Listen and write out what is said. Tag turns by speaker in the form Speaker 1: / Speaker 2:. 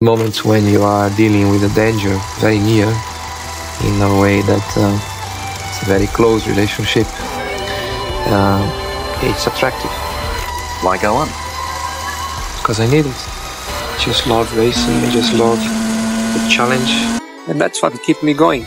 Speaker 1: Moments when you are dealing with a danger very near, in a way that uh, it's a very close relationship. Uh, it's attractive
Speaker 2: Why go on?
Speaker 1: because I need it. Just love racing. I just love the challenge, and that's what keeps me going.